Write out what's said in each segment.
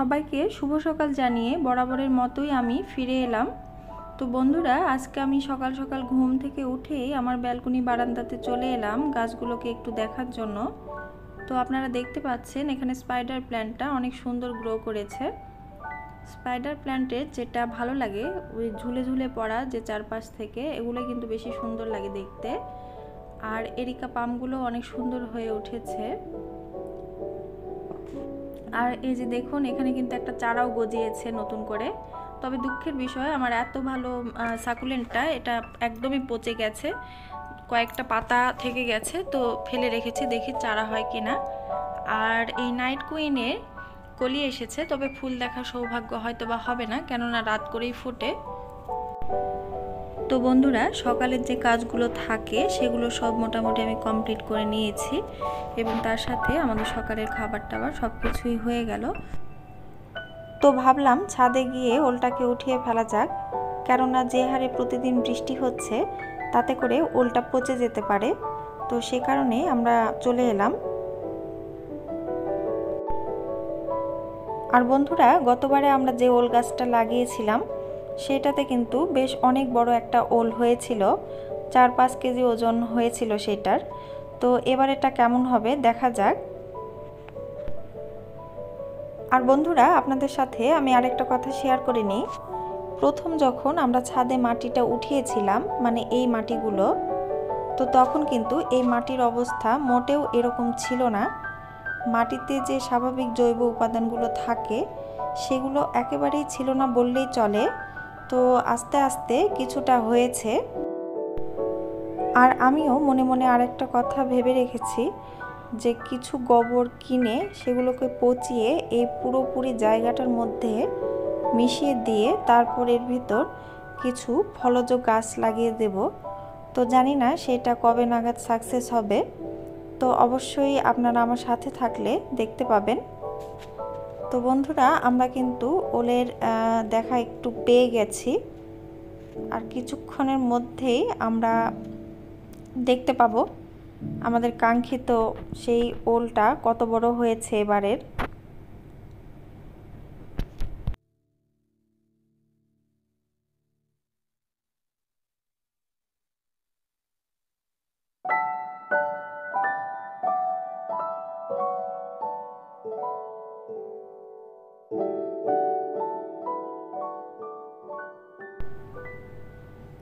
সবাইকে শুভ সকাল জানিয়ে বরাবরের মতোই আমি ফিরে এলাম। তো বন্ধুরা, আজকে আমি সকাল সকাল ঘুম থেকে উঠেই আমার ব্যালকনি বারান্দাতে চলে এলাম গাছগুলোকে একটু দেখার জন্য। তো আপনারা দেখতে পাচ্ছেন, এখানে স্পাইডার প্ল্যান্টটা অনেক সুন্দর গ্রো করেছে। স্পাইডার প্ল্যান্টের যেটা ভালো লাগে, ওই ঝুলে ঝুলে পড়া যে চারপাশ থেকে এগুলো কিন্তু বেশি সুন্দর লাগে দেখতে। আর এরিকা পামগুলো অনেক সুন্দর হয়ে উঠেছে। আর এই যে দেখুন, এখানে কিন্তু একটা চারাও গজিয়েছে নতুন করে। তবে দুঃখের বিষয়, আমার এত ভালো সাকুলেন্টটা, এটা একদমই পচে গেছে। কয়েকটা পাতা থেকে গেছে, তো ফেলে রেখেছি, দেখি চারা হয় কিনা। আর এই নাইট কুইনের কলি এসেছে, তবে ফুল দেখার সৌভাগ্য হয়তো বা হবে না, কেননা রাত করেই ফুটে। তো বন্ধুরা, সকালের যে কাজগুলো থাকে, সেগুলো সব মোটামুটি আমি কমপ্লিট করে নিয়েছি এবং তার সাথে আমাদের সকালের খাবার টাবার সব কিছুই হয়ে গেল। তো ভাবলাম ছাদে গিয়ে ওলটাকে উঠিয়ে ফেলা যাক, কেননা যে হারে প্রতিদিন বৃষ্টি হচ্ছে, তাতে করে ওলটা পচে যেতে পারে। তো সে কারণে আমরা চলে এলাম। আর বন্ধুরা, গতবারে আমরা যে ওল গাছটা লাগিয়েছিলাম সেটাতে কিন্তু বেশ অনেক বড় একটা ওল হয়েছিল, চার পাঁচ কেজি ওজন হয়েছিল সেটার। তো এবার এটা কেমন হবে দেখা যাক। আর বন্ধুরা, আপনাদের সাথে আমি আরেকটা কথা শেয়ার করে নিই। প্রথম যখন আমরা ছাদে মাটিটা উঠিয়েছিলাম মানে এই মাটিগুলো, তো তখন কিন্তু এই মাটির অবস্থা মোটেও এরকম ছিল না। মাটিতে যে স্বাভাবিক জৈব উপাদানগুলো থাকে, সেগুলো একেবারেই ছিল না বললেই চলে। তো আস্তে আস্তে কিছুটা হয়েছে। আর আমিও মনে মনে আরেকটা কথা ভেবে রেখেছি যে কিছু গোবর কিনে সেগুলোকে পচিয়ে এই পুরোপুরি জায়গাটার মধ্যে মিশিয়ে দিয়ে তারপর এর ভিতর কিছু ফলজ গাছ লাগিয়ে দেব। তো জানি না সেটা কবে নাগাদ সাকসেস হবে। তো অবশ্যই আপনারা আমার সাথে থাকলে দেখতে পাবেন। তো বন্ধুরা, আমরা কিন্তু ওলের দেখা একটু পেয়ে গেছি। আর কিছুক্ষণের মধ্যেই আমরা দেখতে পাবো আমাদের কাঙ্ক্ষিত সেই ওলটা কত বড় হয়েছে এবারের।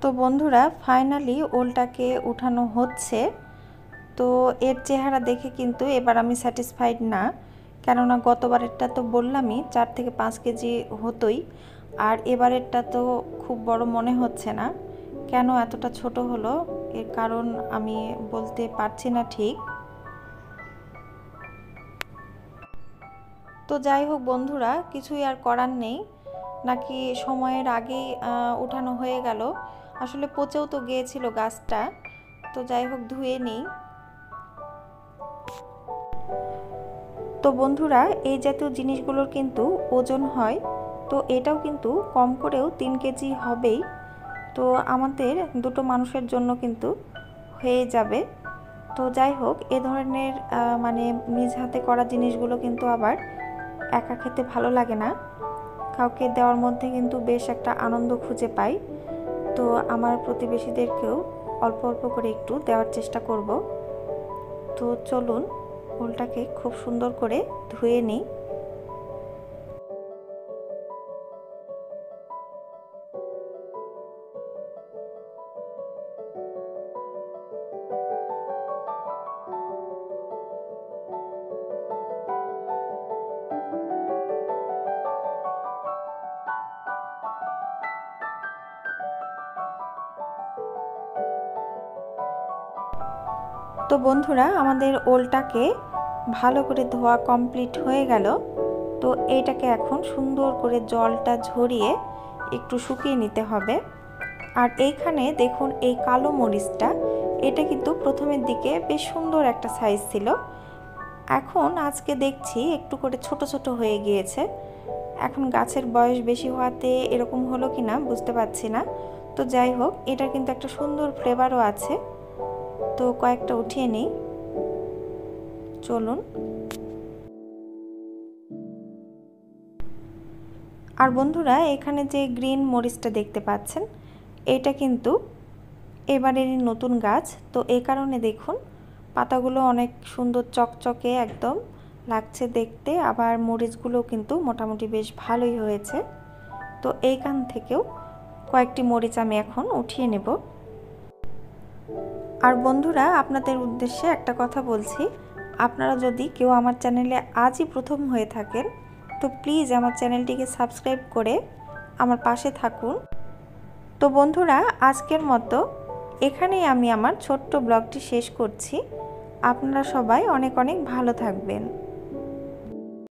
তো বন্ধুরা ফাইনালি ওলটাকে উঠানো হচ্ছে। তো এর চেহারা দেখে কিন্তু এবার আমি স্যাটিসফাইড না। কেননা গতবারেরটা তো বললামই, চার থেকে পাঁচ কেজি হতোই। আর এবারেরটা তো খুব বড় মনে হচ্ছে না। কেন এতটা ছোট হলো, এর কারণ আমি বলতে পারছি না ঠিক। তো যাই হোক বন্ধুরা, কিছুই আর করার নেই। নাকি সময়ের আগেই উঠানো হয়ে গেল। আসলে পচেও তো গিয়েছিল গাছটা। তো যাই হোক, ধুয়ে নেই। তো বন্ধুরা, এই জাতীয় জিনিসগুলোর কিন্তু ওজন হয়। তো এটাও কিন্তু কম করেও তিন কেজি হবেই। তো আমাদের দুটো মানুষের জন্য কিন্তু হয়ে যাবে। তো যাই হোক, এ ধরনের মানে নিজ হাতে করা জিনিসগুলো কিন্তু আবার একা খেতে ভালো লাগে না। কাউকে দেওয়ার মধ্যে কিন্তু বেশ একটা আনন্দ খুঁজে পাই। তো আমার প্রতিবেশীদেরকেও অল্প অল্প করে একটু দেওয়ার চেষ্টা করব। তো চলুন ওলটাকে খুব সুন্দর করে ধুয়ে নিই। তো বন্ধুরা, আমাদের ওলটাকে ভালো করে ধোয়া কমপ্লিট হয়ে গেল। তো এইটাকে এখন সুন্দর করে জলটা ঝরিয়ে একটু শুকিয়ে নিতে হবে। আর এইখানে দেখুন এই কালো মরিচটা, এটা কিন্তু প্রথমের দিকে বেশ সুন্দর একটা সাইজ ছিল। এখন আজকে দেখছি একটু করে ছোট ছোট হয়ে গিয়েছে। এখন গাছের বয়স বেশি হওয়াতে এরকম হলো কি না বুঝতে পারছি না। তো যাই হোক এটা কিন্তু একটা সুন্দর ফ্লেভারও আছে। তো কয়েকটা উঠিয়ে নিই। চলুন। আর বন্ধুরা, এখানে যে গ্রিন মরিচটা দেখতে পাচ্ছেন, এটা কিন্তু এবারেরই নতুন গাছ। তো এই কারণে দেখুন, পাতাগুলো অনেক সুন্দর চকচকে একদম, লাগছে দেখতে। আবার মরিচগুলো কিন্তু মোটামুটি বেশ ভালোই হয়েছে। তো এইখান থেকেও কয়েকটি মরিচ আমি এখন উঠিয়ে নেব। আর বন্ধুরা, আপনাদের উদ্দেশ্যে একটা কথা বলছি। আপনারা যদি কেউ আমার চ্যানেলে আজই প্রথম হয়ে থাকেন, তো প্লিজ আমার চ্যানেলটিকে সাবস্ক্রাইব করে আমার পাশে থাকুন। তো বন্ধুরা, আজকের মতো এখানেই আমি আমার ছোট্ট ব্লগটি শেষ করছি। আপনারা সবাই অনেক অনেক ভালো থাকবেন।